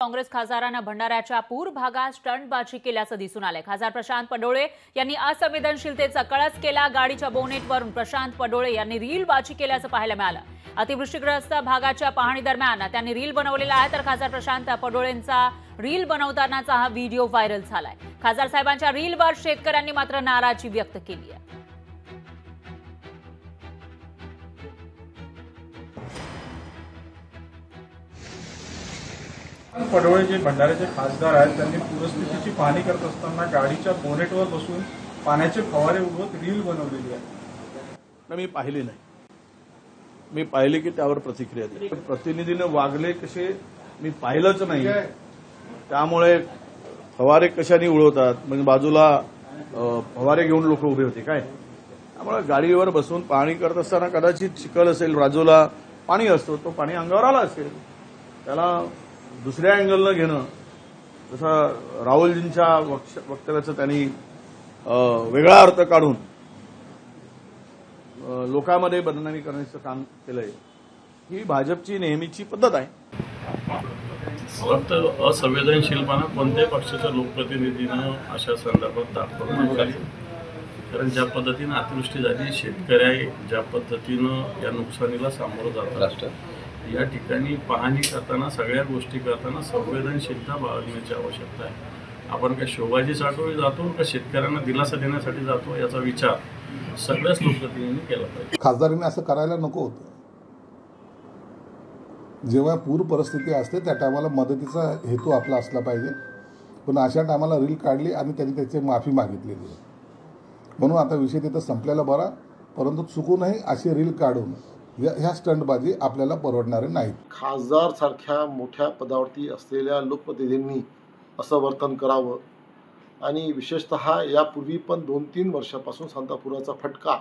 काँग्रेस खासदारांना भंडाऱ्याच्या पूर भागात स्टंटबाजी केल्याचं दिसून आलंय. खासदार प्रशांत पडोळे यांनी असंवेदनशीलतेचा कळस केला. गाडीच्या बोनेटवरून प्रशांत पडोळे यांनी रील बाजी केल्याचं पाहायला मिळालं. अतिवृष्टीग्रस्त भागाच्या पाहणी दरम्यान त्यांनी रील बनवलेला आहे. तर खासदार प्रशांत पडोळेंचा रील बनवतानाचा हा व्हिडिओ व्हायरल झालाय. खासदार साहेबांच्या रीलवर शेतकऱ्यांनी मात्र नाराजी व्यक्त केली आहे. पडोळे जे भंडाऱ्याचे खासदार आहेत त्यांनी पूरस्थितीची पाहणी करत असताना गाडीच्या बोनेटवर बसून पाण्याचे फवारे उडवत रील बनवलेली आहे. मी पाहिली नाही. मी पाहिले की त्यावर प्रतिक्रिया दिली प्रतिनिधीने वागले कसे मी पाहिलंच नाही. त्यामुळे फवारे कशाने उडवतात म्हणजे बाजूला फवारे घेऊन लोक उभे होते काय? त्यामुळे गाडीवर बसून पाणी करत असताना कदाचित चिखल असेल बाजूला पाणी असतो तो पाणी अंगावर आला असेल त्याला दुसऱ्या अँगलनं घेणं जसं राहुलजींच्या वक्तव्याचं त्यांनी वेगळा अर्थ काढून लोकांमध्ये बदनामी करण्याचं काम केलंय. ही भाजपची नेहमीची पद्धत आहे. असंवेदनशीलपणा कोणत्याही पक्षाच्या लोकप्रतिनिधीनं अशा संदर्भात दाखवलं नाही पाहिजे. कारण ज्या पद्धतीनं अतिवृष्टी झाली शेतकरी ज्या पद्धतीनं या नुकसानीला सामोरं जातात. या ठिकाणी पाहणी करताना सगळ्या गोष्टी करताना संवेदनशीलता बाळगण्याची आवश्यकता आहे. आपण काय शोभाजीसाठी जातो का शेतकऱ्यांना दिलासा देण्यासाठी जातो याचा विचार सगळ्याच लोकप्रतिनिधींनी केला पाहिजे. खासदारांनी असं करायला नको होतं. जेव्हा पूर परिस्थिती असते त्या टायमाला मदतीचा हेतू आपला असला पाहिजे. पण अशा टायमाला रील काढली आणि त्यांनी त्याची माफी मागितलेली म्हणून आता विषय तिथं संपलेला बरा परंतु चुकूनही अशी रील काढून ह्या स्टंटबाजी आपल्याला परवडणारे नाहीत. खासदार सारख्या मोठ्या पदावरती असलेल्या लोकप्रतिनिधींनी असं वर्तन करावं. आणि विशेषत यापूर्वी पण दोन तीन वर्षापासून सांतापुराचा फटका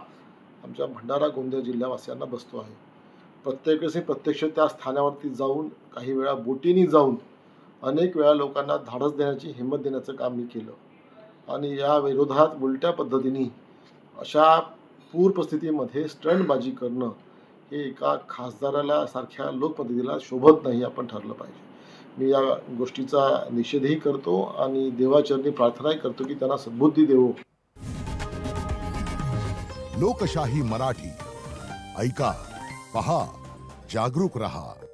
आमच्या भंडारा गोंदिया जिल्ह्यावासियांना बसतो आहे. प्रत्येक वेळेस प्रत्यक्ष त्या स्थानावरती जाऊन काही वेळा बोटीनी जाऊन अनेक वेळा लोकांना धाडस देण्याची हिंमत देण्याचं काम मी केलं. आणि या विरोधात उलट्या पद्धतीने अशा पूर परिस्थितीमध्ये स्टंटबाजी करणं हे एका खासदाराला सारख्या लोकप्रतिनिधीला शोभत नाही आपण ठरलं पाहिजे. मी या गोष्टीचा निषेधही करतो आणि देवाचरणी प्रार्थनाही करतो की त्यांना सद्बुद्धी देवो. लोकशाही मराठी. ऐका पहा जागरूक रहा.